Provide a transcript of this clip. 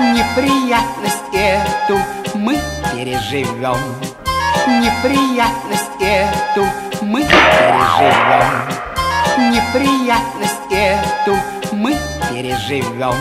Неприятность эту мы переживем. Неприятность эту мы переживем. Неприятность эту мы переживем.